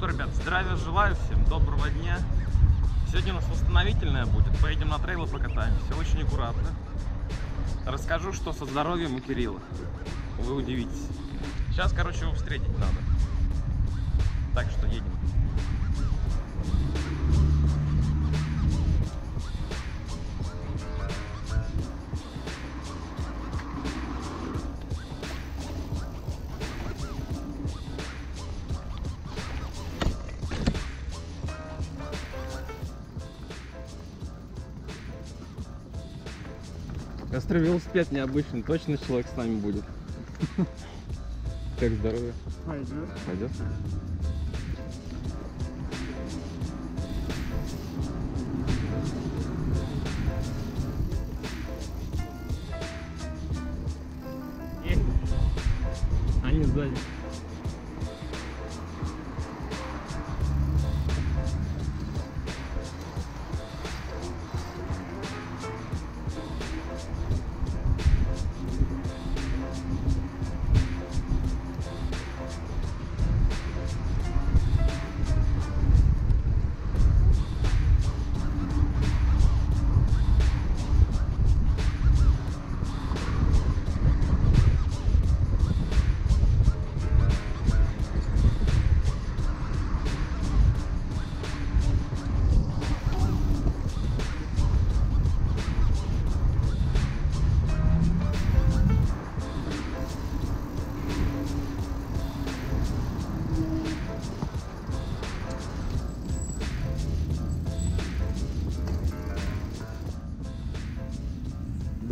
что, ребят, здравия желаю всем, доброго дня. Сегодня у нас восстановительная будет. Поедем на трейлы покатаемся. Очень аккуратно. Расскажу, что со здоровьем у Кирилла. Вы удивитесь. Сейчас, короче, его встретить надо. Так что едем. Гастровелосипед необычный, точно человек с нами будет. Как здоровье? Пойдет. Пойдет? Они сзади.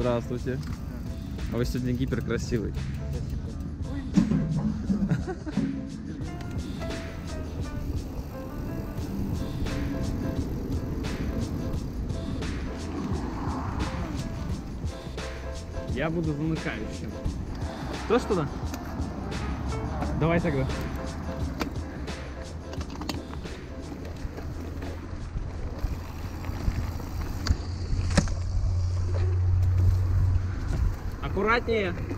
Здравствуйте. А вы сегодня гиперкрасивый. Я буду замыкающим. Кто что туда? Давай тогда. Аккуратнее.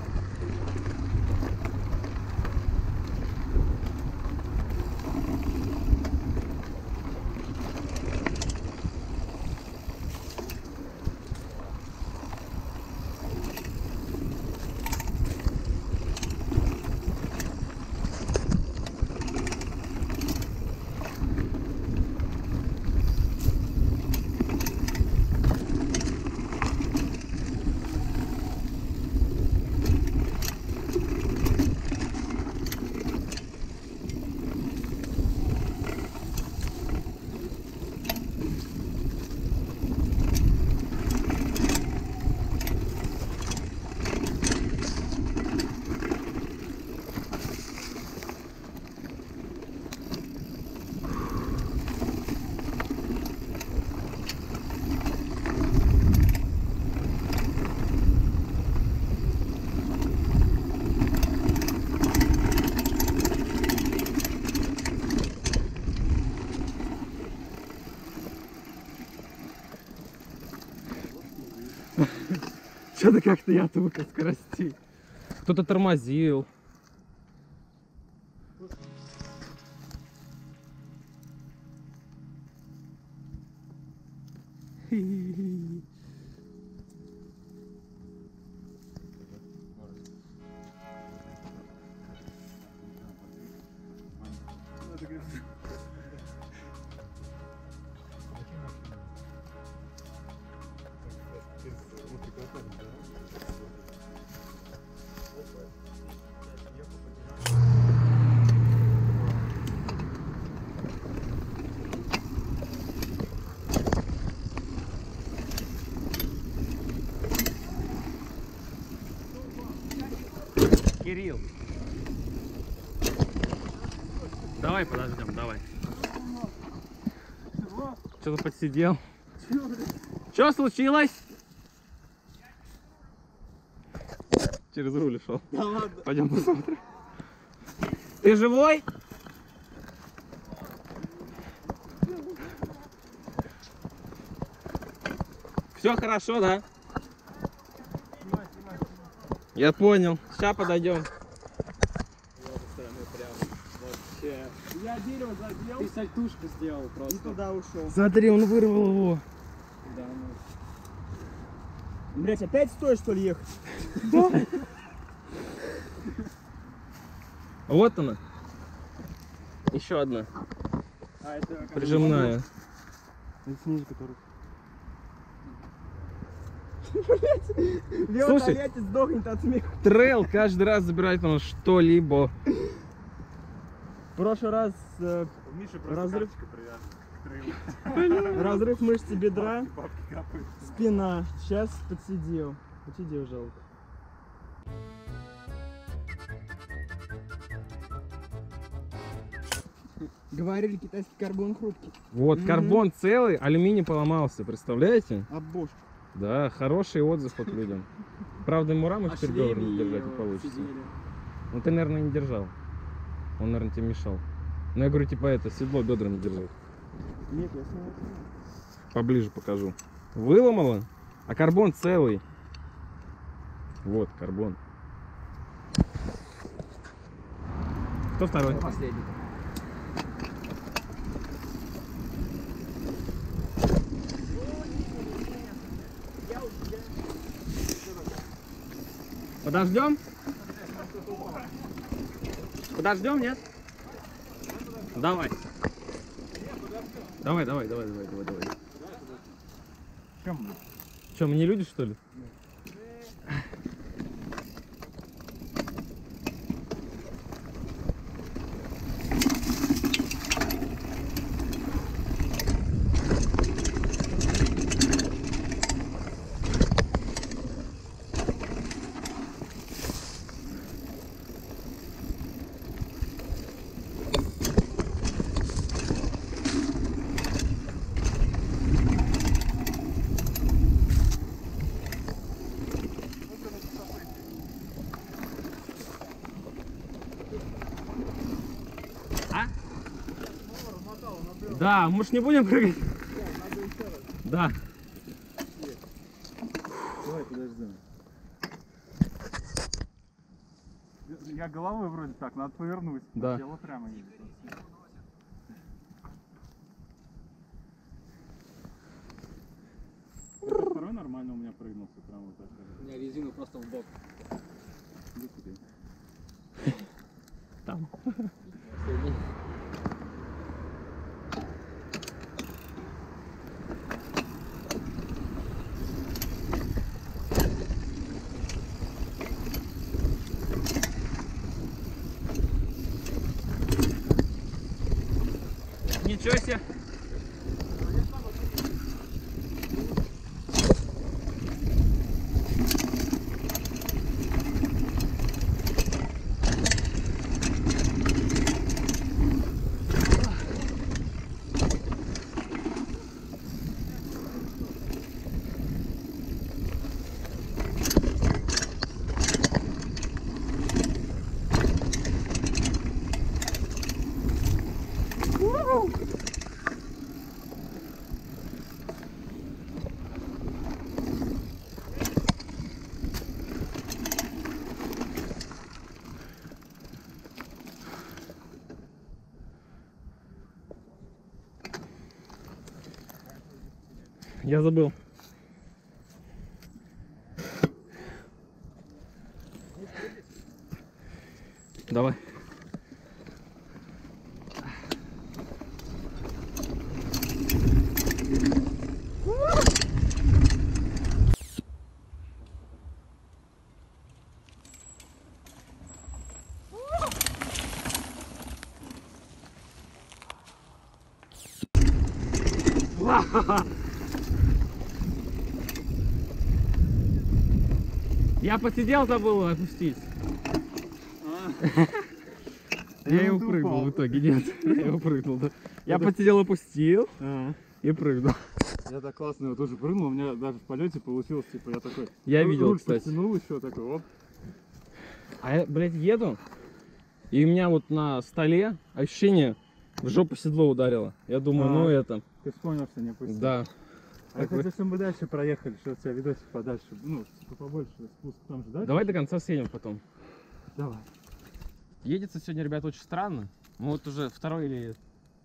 Что-то как-то я отвык от скоростей. Кто-то тормозил. Кирилл. Давай подождем, давай. Что-то подсидел. Что случилось? Через руль шел. Да ладно. Пойдем посмотрим. Ты живой? Все хорошо, да? Я понял. Сейчас подойдем. Я дерево задел. Ты сальтушку сделал И просто. туда ушел. Смотри, он вырвал его. Да, ну. Блять, опять стоит что ли ехать? Вот она. Еще одна. А, это Прижимная. Это снизу который. Слушай. Леон опять сдохнет от смеха. Трейл каждый раз забирает у нас что-либо. В прошлый раз э, Миша просто Разрыв. разрыв мышцы бедра, Бабки капают. спина. Сейчас подседел. Подседел жалко. Говорили, китайский карбон хрупкий. Вот, карбон целый, алюминий поломался, представляете? А бош. Да, хороший отзыв от людям. Правда, ему раму А теперь говорю, шлеме держать не получится. Ну ты, наверное, не держал. Он, наверное, тебе мешал. Ну я говорю, типа это, седло бедрами держать. Нет, я снимаю. Поближе покажу. Выломало, а карбон целый. Вот, карбон. Кто второй? Последний. Подождем? Подождем, нет? Давай. Давай, давай, давай, давай, давай, давай. Чем мы? Че, мы не люди, что ли? А? Да, может не будем прыгать? Да. Давай, подожди. Я головой вроде так, надо повернуть. Да. Тело прямо. Это Второй нормально у меня прыгнулся прям вот так. У меня резину просто в бок. Иди. Там. Последний. Ничего себе. Я забыл. Давай. Я посидел, забыл отпустить. Я его прыгнул в итоге, нет. Я его прыгнул, да. Я посидел, опустил А, и прыгнул. Я так классно его тоже прыгнул, у меня даже в полете получилось, типа, я такой... Я видел, кстати. подтянул еще такой, оп. А я, блядь, еду, и у меня вот на столе ощущение в жопу седло ударило. Я думаю, А. ну это, Ты вспомнил, что не опустил. да. А хотел, чтобы мы дальше проехали, что у тебя видосик подальше, ну, типа побольше спуск там же, да? Давай до конца съедем потом. Давай. Едется сегодня, ребят, очень странно. Мы вот уже второй или...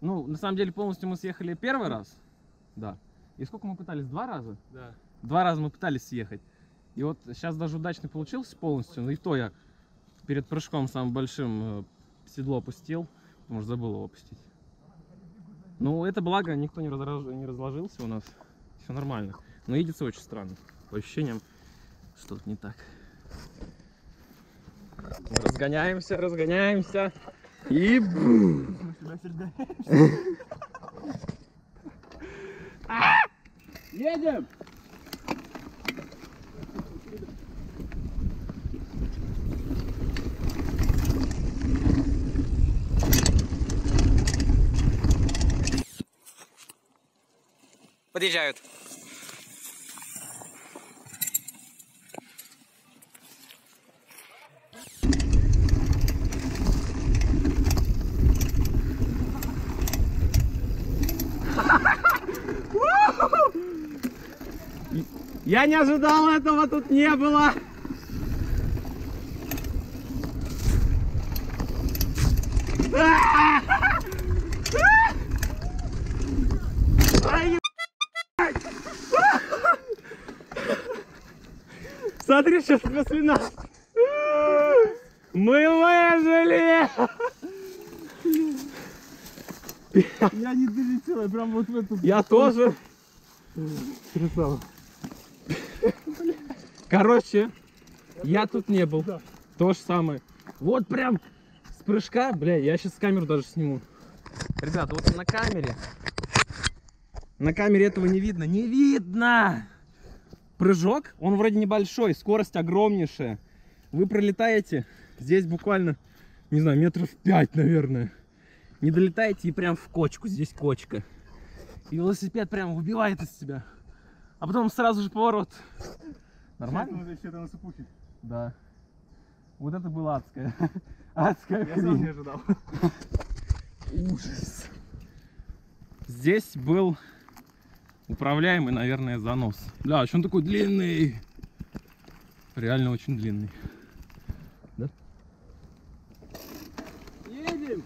Ну, на самом деле, полностью мы съехали первый раз. Да. И сколько мы пытались? Два раза? Да. Два раза мы пытались съехать. И вот сейчас даже удачно получился полностью, но и то я перед прыжком самым большим э, седло опустил, потому что забыл его опустить. Ну, это благо, никто не, разраж- не разложился у нас. Все нормально. Но едется очень странно. По ощущениям, что-то не так. Разгоняемся, разгоняемся. И... бум! Едем! Подъезжают. Я не ожидал этого, тут не было. Смотри, сейчас после нас. Мы выжили! Я не долетел, я прям вот в эту... Я тоже. Красава. Короче, я тут не был. То же самое. Вот прям с прыжка, бля, я сейчас камеру даже сниму. Ребята, вот на камере. На камере этого не видно. Не видно! Прыжок, он вроде небольшой, скорость огромнейшая. Вы пролетаете здесь буквально, не знаю, метров пять, наверное. Не долетаете и прям в кочку, здесь кочка. И велосипед прям выбивает из себя. А потом сразу же поворот. Нормально? Мы еще на сыпухе. Да. Вот это было адское. Адская Я сам не ожидал. Ужас. Здесь был управляемый, наверное, занос. Бля, еще он такой длинный. Реально очень длинный. Едем!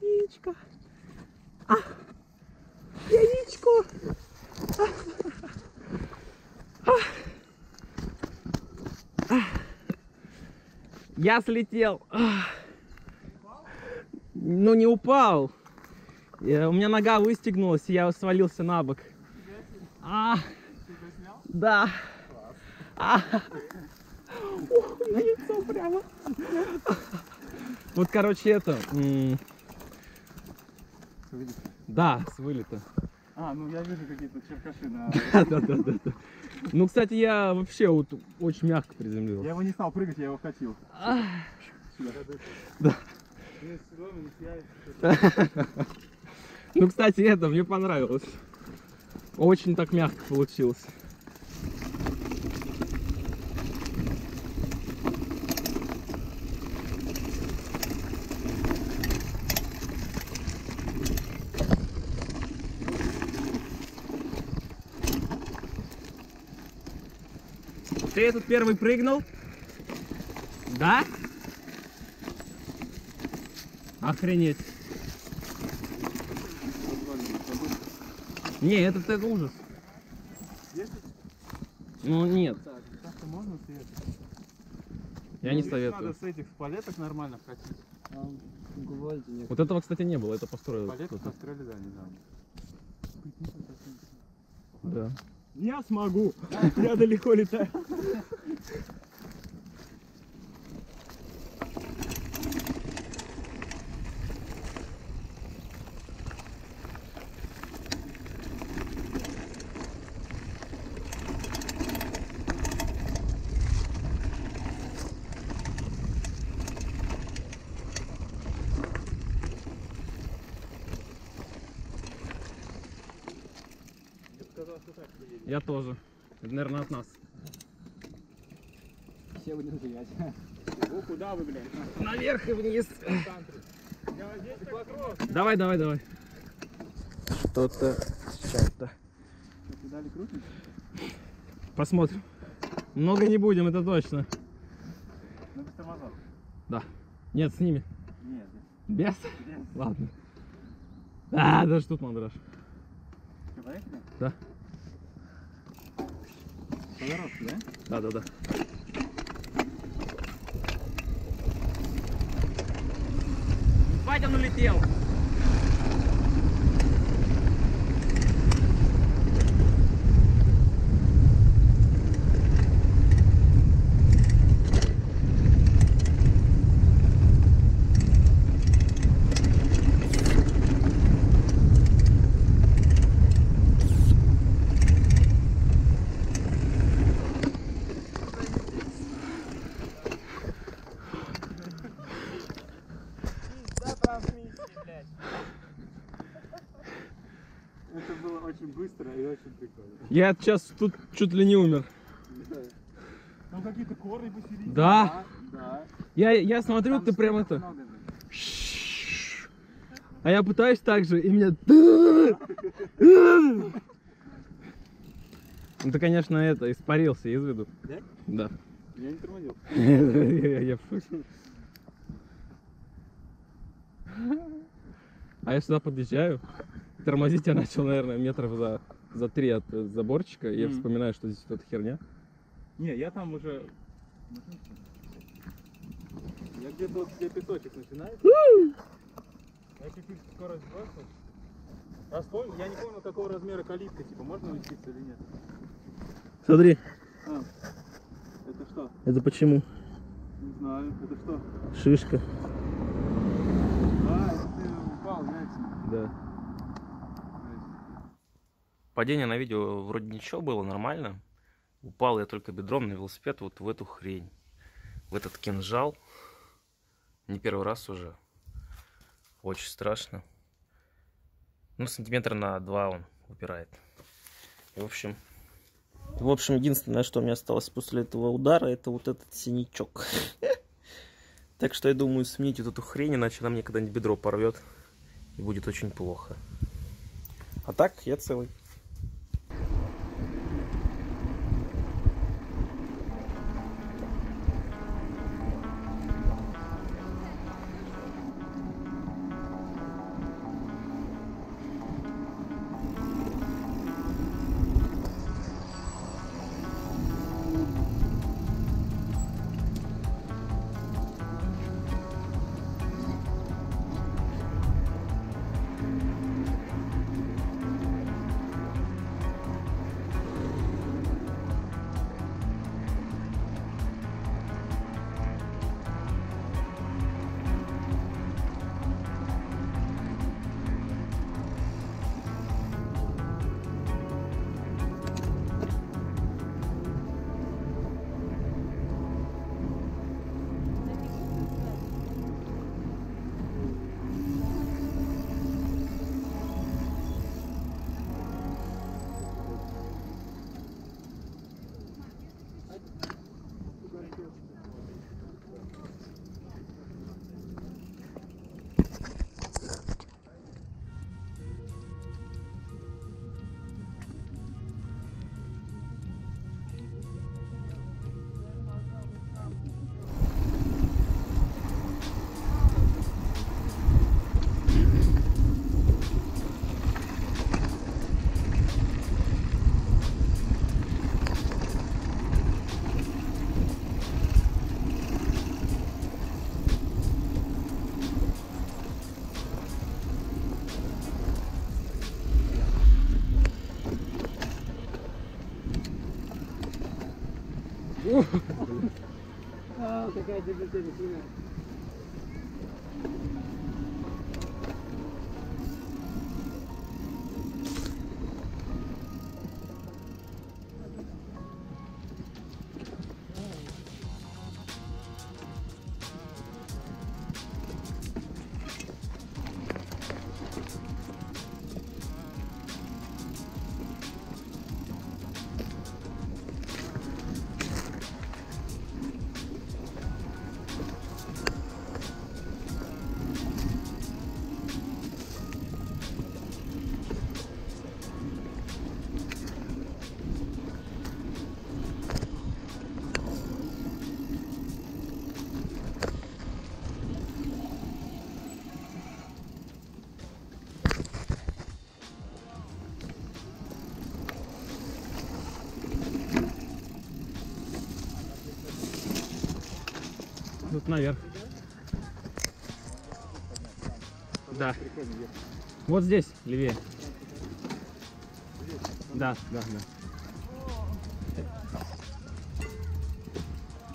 Яичко. А, яичко. Я слетел. Ну не упал. Я- У меня нога выстегнулась, и я свалился на бок. А, да. А. Ух, на яйцо прямо. Вот, короче, это. Да, с вылета. А, ну я вижу какие-то черкаши на... Да, да, да, да. да. Ну, кстати, я вообще вот очень мягко приземлился. Я его не стал прыгать, я его вкатил. Да. Ну, кстати, это мне понравилось. Очень так мягко получилось. Ты этот первый прыгнул? Да? Охренеть. Не, этот это ужас. Ну нет, Так-то можно съехать? я не Ну, советую. Надо с этих с палеток нормально Вот этого, кстати, не было, это построил Палеток кто-то. построили, да, недавно. Да. Я смогу. Я далеко летаю. Я тоже. Это, наверное, от нас. Все будем стрелять. О, куда вы, блядь? Наверх и вниз. Давай, давай, давай. Что-то с чем-то. Дали крутить? Посмотрим. Много не будем, это точно. Ну, без тормозов. Нет, с ними. Нет, Без? без. Ладно. А, даже тут мандраж. Что, поехали? Да. Поворот, да? Да, да, да. Батя он улетел. Это было очень быстро и очень прикольно. Я сейчас тут чуть ли не умер. Там какие-то корни посередине. Да. Да. Я, я смотрю, Там ты прям это... много. А я пытаюсь так же, и меня... Ну ты, конечно, это, испарился из виду. Да? Да. Я не тормозил. Я в шоке. А я сюда подъезжаю. Тормозить я начал, наверное, метров за, за три от заборчика. И я вспоминаю, что здесь вот эта херня. Не, я там уже... Я где-то вот где песочек начинается. Я чуть-чуть скорость сбросил. А вспомни, я не помню, какого размера калитка, типа, можно уместиться или нет. Смотри, А, это что? это почему? Не знаю, это что? Шишка. А, это ты упал, мячик. Да. Падение на видео вроде ничего было, нормально. Упал я только бедром на велосипед вот в эту хрень. В этот кинжал. Не первый раз уже. Очень страшно. Ну, сантиметра на два он упирает. И, в общем... В общем, единственное, что мне осталось после этого удара, это вот этот синячок. Так что я думаю сменить вот эту хрень, иначе она мне когда-нибудь бедро порвет. И будет очень плохо. А так, я целый. 这个这个。Тут наверх. Да. Вот здесь, левее. Да, да, да.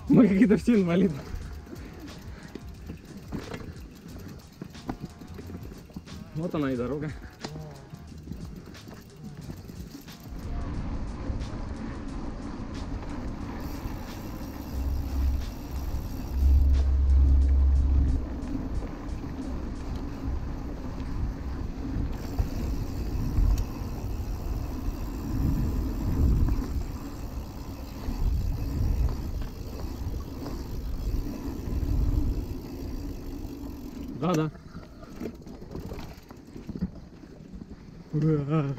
Мы какие-то все инвалиды. Вот она и дорога. Да, да.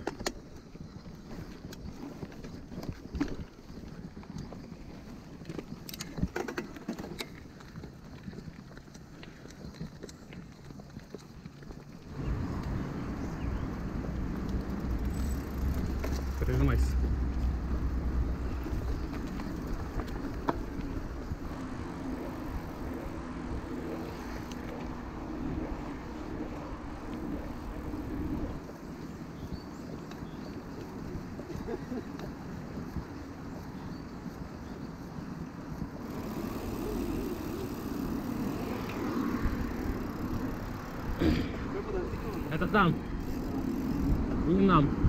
Там. Не нам.